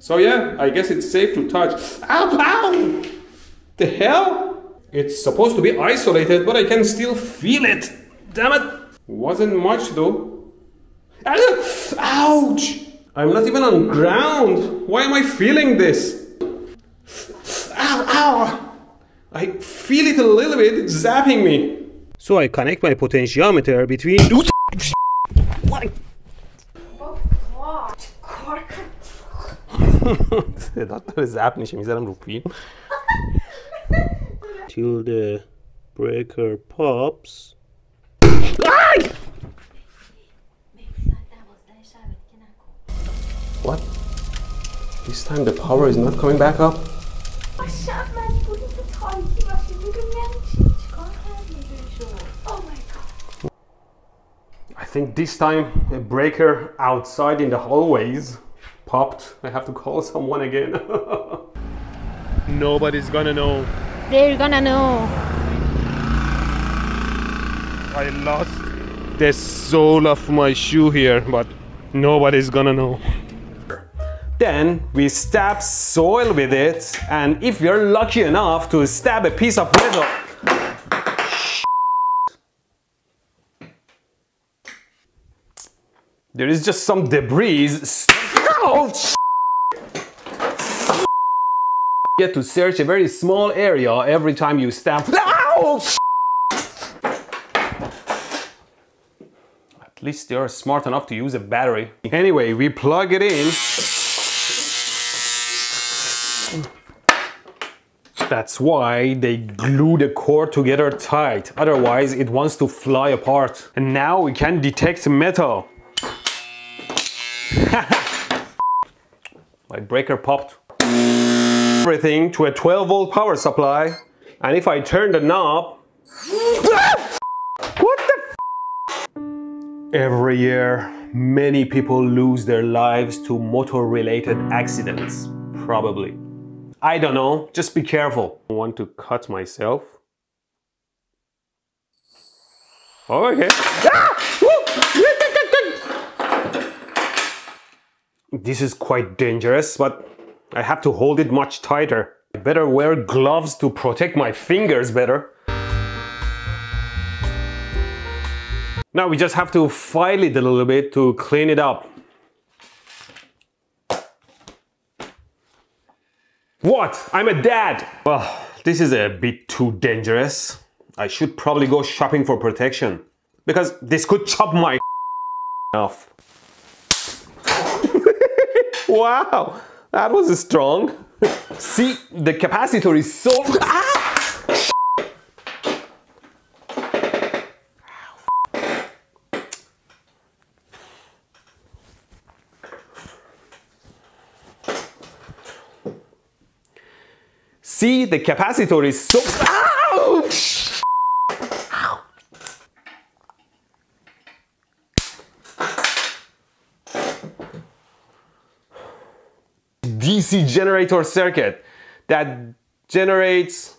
So yeah, I guess it's safe to touch. Ow, ow! The hell? It's supposed to be isolated, but I can still feel it. Damn it! Wasn't much though. Ouch! I'm not even on ground. Why am I feeling this? Ow, ow! I feel it a little bit, zapping me. So I connect my potentiometer between... صدات داره زب میشه میذارم رو فیلم till the breaker pops What? This time the power is not coming back up? شب مجبوریم تو تاریکی باشیم میدونی یعنی چی چیکار کردی اینجوری شد Oh my god I think this time a breaker outside in the hallways popped. I have to call someone again. Nobody's gonna know. They're gonna know I lost the sole of my shoe here, but nobody's gonna know. Then we stab soil with it, and if you're lucky enough to stab a piece of metal, there is just some debris. Oh, get to search a very small area every time you stab. Ow! At least they're smart enough to use a battery. Anyway, we plug it in. That's why they glue the core together tight. Otherwise, it wants to fly apart. And now we can detect metal. My breaker popped. Everything to a 12 volt power supply. And if I turn the knob, what the Every year, many people lose their lives to motor related accidents. Probably. I don't know, just be careful. I want to cut myself. Okay. Ah! This is quite dangerous, but I have to hold it much tighter. I better wear gloves to protect my fingers better. Now we just have to file it a little bit to clean it up. What? I'm a dad! Well, this is a bit too dangerous. I should probably go shopping for protection. Because this could chop my off. Wow, that was strong. See, the capacitor is so... Ah! See, the capacitor is so... DC generator circuit that generates...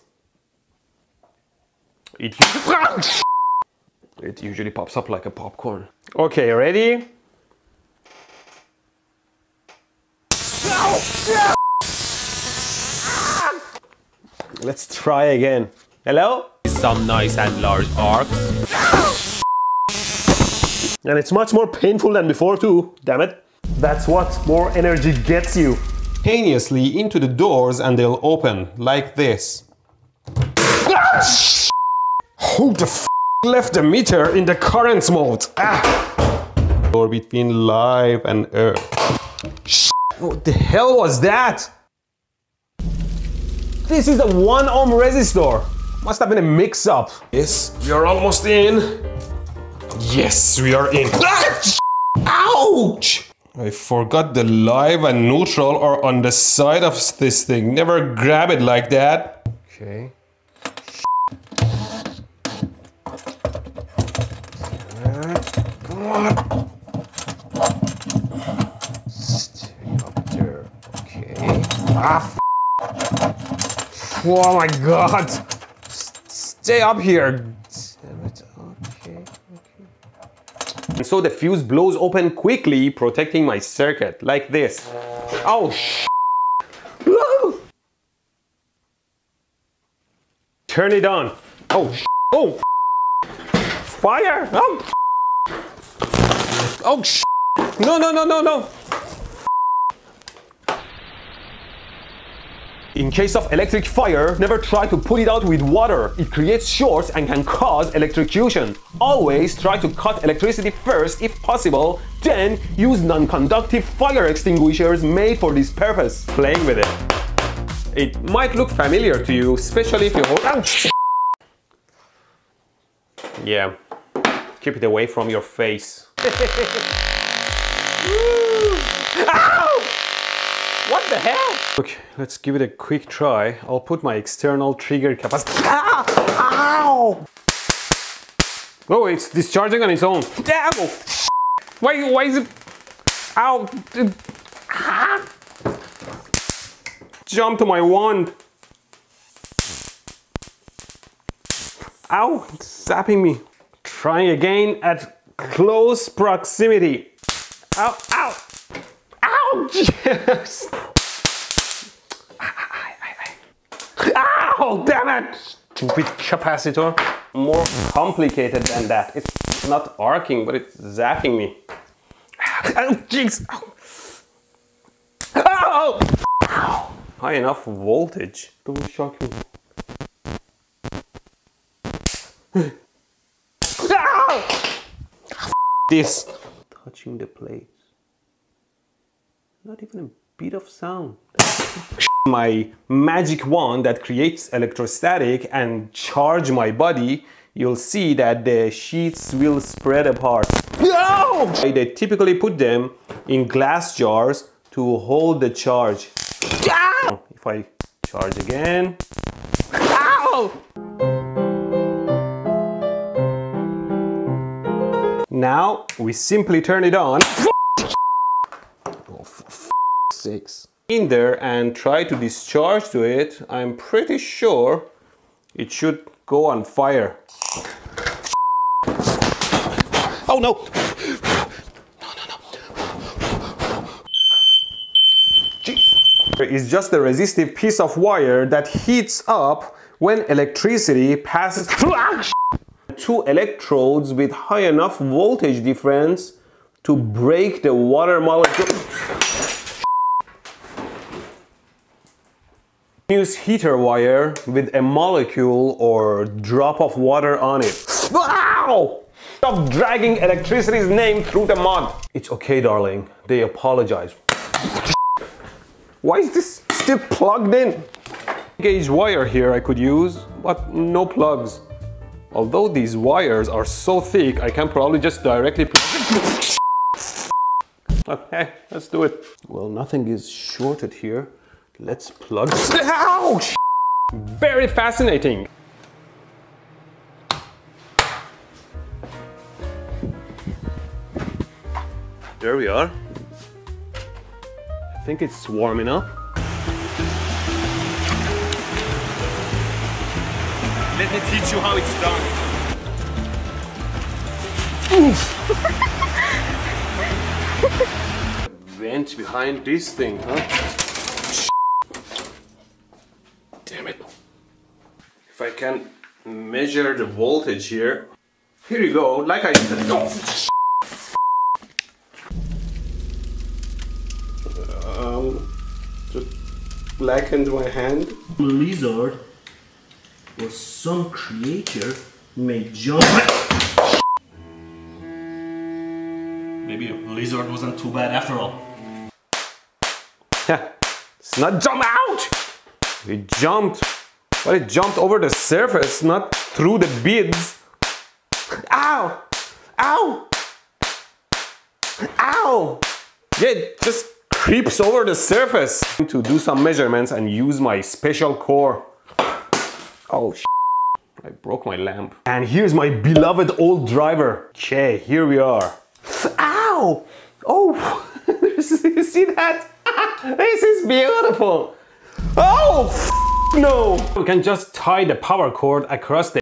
It, it usually pops up like a popcorn. Okay, ready? Let's try again. Hello? Some nice and large arcs. And it's much more painful than before too, damn it. That's what more energy gets you. Painlessly into the doors and they'll open, like this. Who the f left the meter in the currents mode? Ah! Door between live and earth. What the hell was that? This is a 1 ohm resistor. Must have been a mix up. Yes, we are almost in. Yes, we are in. Ouch! I forgot the live and neutral are on the side of this thing. Never grab it like that. Okay. Come on. Stay up there. Okay. Ah, Oh my god! S stay up here! so the fuse blows open quickly, protecting my circuit, like this. Oh, sh Turn it on. Oh, sh oh, fire. Oh, oh, sh no, no, no, no, no. In case of electric fire, never try to put it out with water. It creates shorts and can cause electrocution. Always try to cut electricity first if possible, then use non-conductive fire extinguishers made for this purpose. Playing with it. It might look familiar to you, especially if you hold Ouch! Yeah, keep it away from your face. The hell? Okay, let's give it a quick try. I'll put my external trigger capacity. Ow! Oh, it's discharging on its own. Damn! Why, why is it? Ow! Ah! Jump to my wand. Ow! It's zapping me. Trying again at close proximity. Ow! Ow! Ow! Ow! Damn it! Stupid capacitor. More complicated than that. It's not arcing, but it's zapping me. Oh, jeez! Oh! Ow! High enough voltage. Don't shock me. This. Touching the plates. Not even bit of sound. my magic wand that creates electrostatic and charge my body, you'll see that the sheets will spread apart. No! They typically put them in glass jars to hold the charge. Ow! If I charge again. Ow! Now we simply turn it on. Oh, for sakes. In there and try to discharge to it, I'm pretty sure it should go on fire. Oh no! No, no, no. Jeez. It's just a resistive piece of wire that heats up when electricity passes through. Ah, Two electrodes with high enough voltage difference to break the water molecule. Use heater wire with a molecule or drop of water on it. Wow! Stop dragging electricity's name through the mud. It's okay, darling. They apologize. Why is this still plugged in? Gauge wire here I could use, but no plugs. Although these wires are so thick, I can probably just directly Okay, let's do it. Well, nothing is shorted here. Let's plug. Ouch! Very fascinating. There we are. I think it's warming up. Let me teach you how it's done. Oof! Vent behind this thing, huh? Damn it. If I can measure the voltage here. Here you go, like I said. Oh. Um, just blackened my hand. lizard was some creature may jump. Maybe a lizard wasn't too bad after all. it's not jump out! It jumped, but it jumped over the surface, not through the beads. Ow! Ow! Ow! Yeah, it just creeps over the surface. To do some measurements and use my special core. Oh, I broke my lamp. And here's my beloved old driver. Okay, here we are. Ow! Oh, you see that? this is beautiful. Oh, no! We can just tie the power cord across the